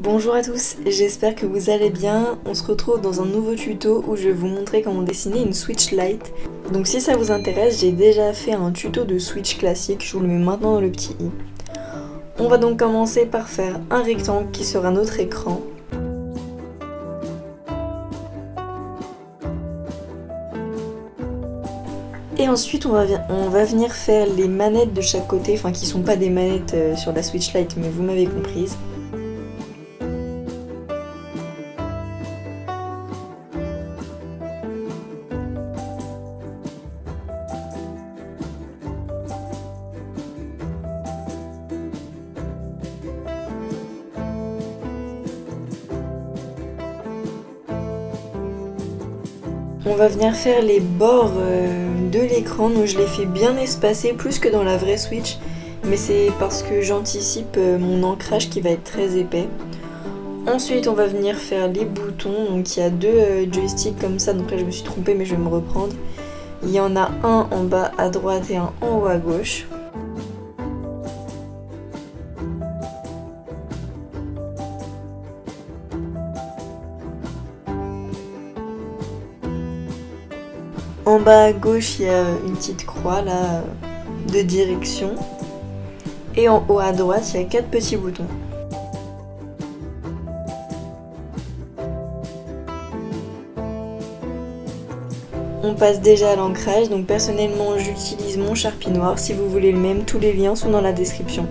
Bonjour à tous, j'espère que vous allez bien. On se retrouve dans un nouveau tuto où je vais vous montrer comment dessiner une Switch Lite. Donc si ça vous intéresse, j'ai déjà fait un tuto de Switch classique, je vous le mets maintenant dans le petit i. On va donc commencer par faire un rectangle qui sera notre écran. Et ensuite on va, venir faire les manettes de chaque côté, enfin qui sont pas des manettes euh, sur la Switch Lite mais vous m'avez comprise. On va venir faire les bords euh, de l'écran, donc je les fais bien espacés, plus que dans la vraie Switch, mais c'est parce que j'anticipe euh, mon ancrage qui va être très épais. Ensuite on va venir faire les boutons, donc il y a deux euh, joysticks comme ça, donc là je me suis trompée mais je vais me reprendre. Il y en a un en bas à droite et un en haut à gauche. En bas à gauche, il y a une petite croix là de direction. Et en haut à droite, il y a quatre petits boutons. On passe déjà à l'ancrage, donc personnellement j'utilise mon Sharpie noir. Si vous voulez le même, tous les liens sont dans la description.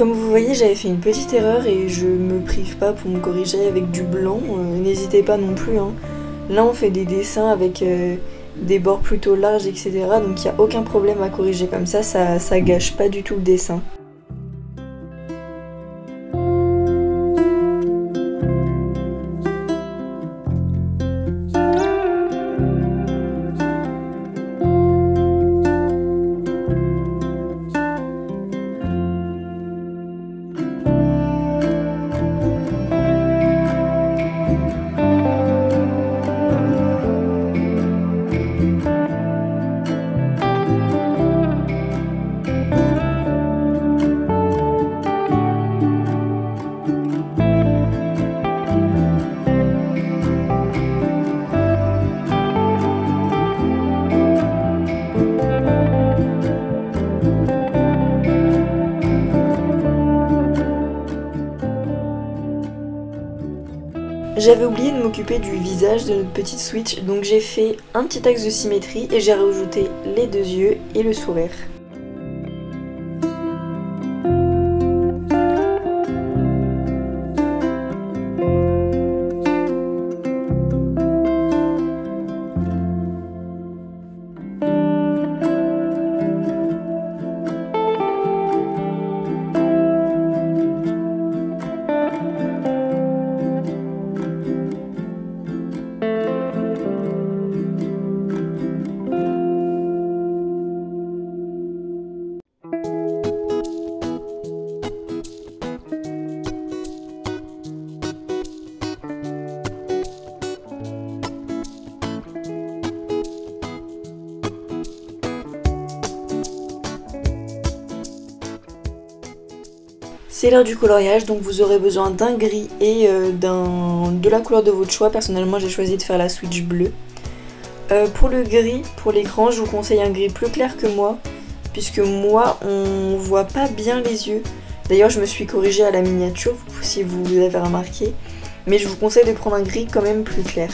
Comme vous voyez, j'avais fait une petite erreur et je me prive pas pour me corriger avec du blanc. Euh, n'hésitez pas non plus. Hein. Là, on fait des dessins avec euh, des bords plutôt larges, etc. Donc il n'y a aucun problème à corriger comme ça, ça, ça gâche pas du tout le dessin. J'avais oublié de m'occuper du visage de notre petite Switch, donc j'ai fait un petit axe de symétrie et j'ai rajouté les deux yeux et le sourire. C'est l'heure du coloriage, donc vous aurez besoin d'un gris et euh, de la couleur de votre choix. Personnellement, j'ai choisi de faire la switch bleue. Euh, pour le gris, pour l'écran, je vous conseille un gris plus clair que moi, puisque moi, on voit pas bien les yeux. D'ailleurs, je me suis corrigée à la miniature, si vous avez remarqué. Mais je vous conseille de prendre un gris quand même plus clair.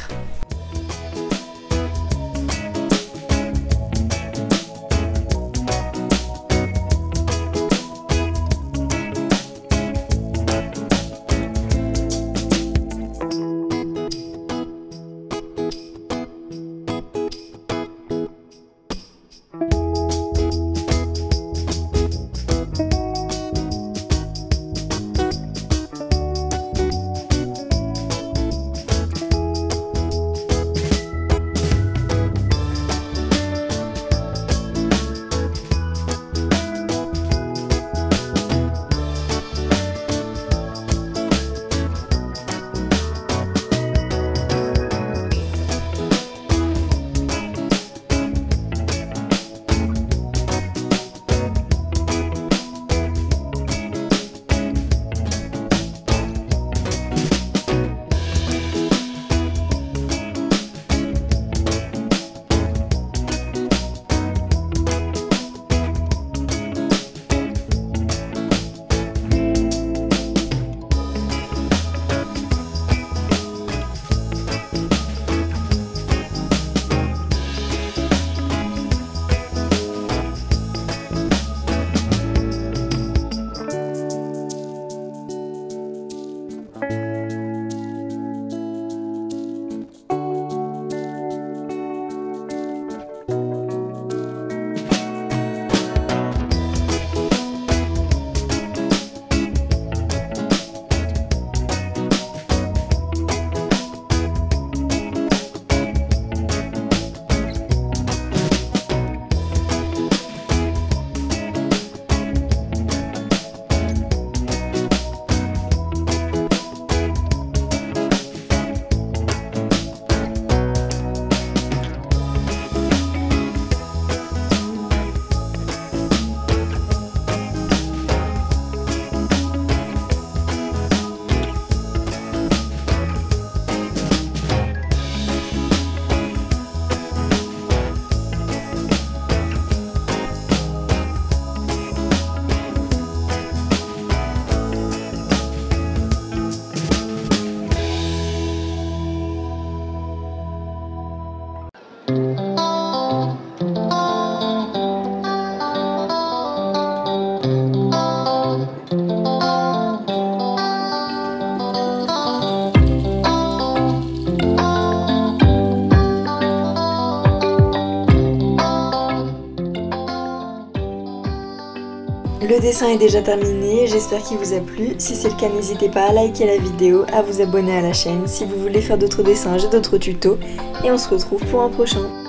Dessin est déjà terminé, j'espère qu'il vous a plu. Si c'est le cas, n'hésitez pas à liker la vidéo, à vous abonner à la chaîne. Si vous voulez faire d'autres dessins, j'ai d'autres tutos. Et on se retrouve pour un prochain.